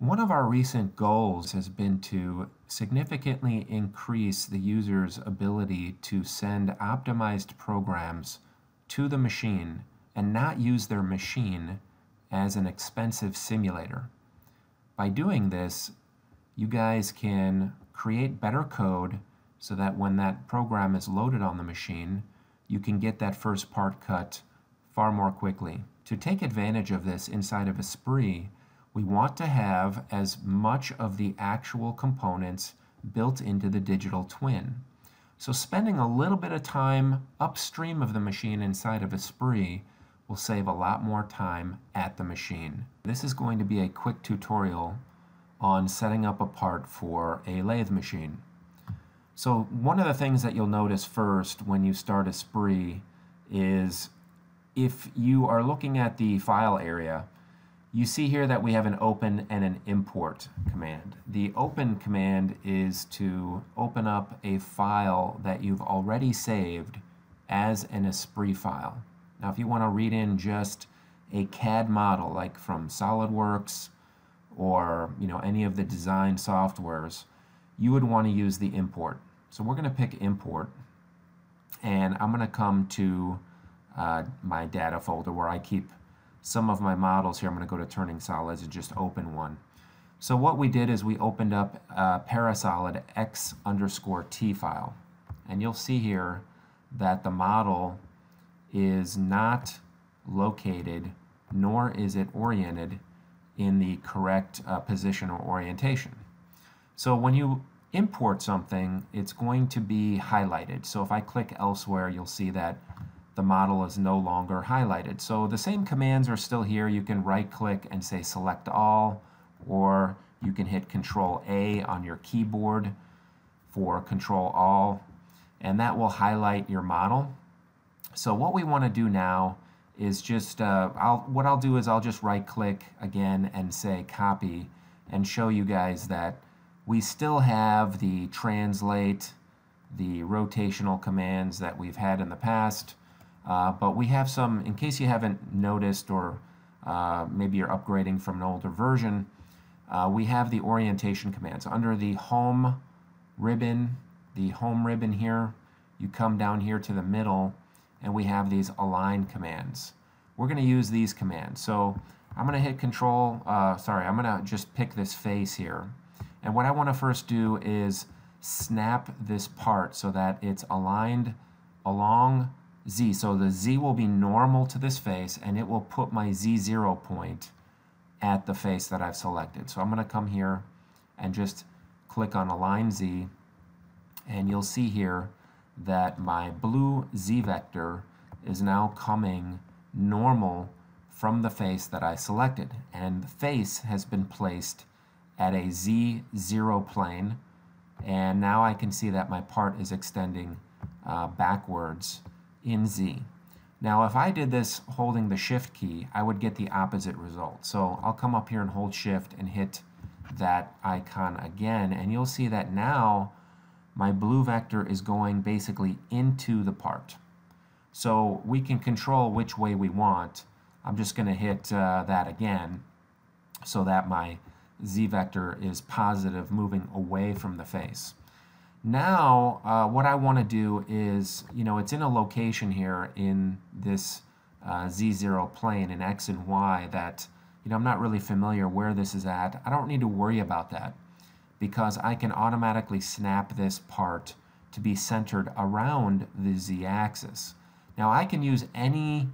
One of our recent goals has been to significantly increase the user's ability to send optimized programs to the machine and not use their machine as an expensive simulator. By doing this, you guys can create better code so that when that program is loaded on the machine, you can get that first part cut far more quickly. To take advantage of this inside of Esprit, we want to have as much of the actual components built into the digital twin. So spending a little bit of time upstream of the machine inside of Esprit will save a lot more time at the machine. This is going to be a quick tutorial on setting up a part for a lathe machine. So one of the things that you'll notice first when you start Esprit is if you are looking at the file area, you see here that we have an open and an import command. The open command is to open up a file that you've already saved as an Esprit file. Now if you want to read in just a CAD model like from SolidWorks or you know any of the design softwares, you would want to use the import. So we're going to pick import and I'm going to come to uh, my data folder where I keep some of my models here. I'm going to go to Turning Solids and just open one. So what we did is we opened up a Parasolid x underscore t file. And you'll see here that the model is not located nor is it oriented in the correct uh, position or orientation. So when you import something, it's going to be highlighted. So if I click elsewhere, you'll see that the model is no longer highlighted. So the same commands are still here. You can right click and say select all, or you can hit control A on your keyboard for control all, and that will highlight your model. So what we want to do now is just, uh, I'll, what I'll do is I'll just right click again and say copy and show you guys that we still have the translate, the rotational commands that we've had in the past. Uh, but we have some, in case you haven't noticed or uh, maybe you're upgrading from an older version, uh, we have the orientation commands. Under the home ribbon, the home ribbon here, you come down here to the middle and we have these align commands. We're going to use these commands. So I'm going to hit control, uh, sorry, I'm going to just pick this face here. And what I want to first do is snap this part so that it's aligned along z. So the z will be normal to this face, and it will put my z0 point at the face that I've selected. So I'm going to come here and just click on Align Z, and you'll see here that my blue z vector is now coming normal from the face that I selected. And the face has been placed at a z0 plane, and now I can see that my part is extending uh, backwards in Z. Now if I did this holding the shift key, I would get the opposite result. So I'll come up here and hold shift and hit that icon again, and you'll see that now my blue vector is going basically into the part. So we can control which way we want. I'm just going to hit uh, that again so that my z vector is positive moving away from the face. Now, uh, what I want to do is, you know, it's in a location here in this uh, z0 plane in x and y that, you know, I'm not really familiar where this is at. I don't need to worry about that because I can automatically snap this part to be centered around the z-axis. Now I can use any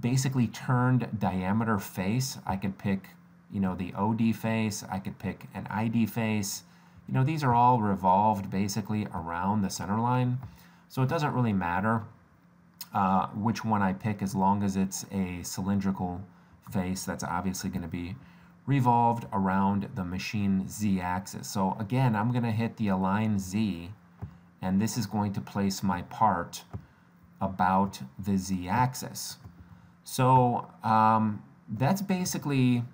basically turned diameter face. I could pick, you know, the OD face. I could pick an ID face. You know, these are all revolved basically around the center line, so it doesn't really matter uh, which one I pick as long as it's a cylindrical face that's obviously going to be revolved around the machine z-axis. So again, I'm going to hit the align z, and this is going to place my part about the z-axis. So um, that's basically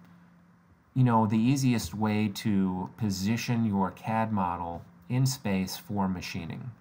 you know, the easiest way to position your CAD model in space for machining.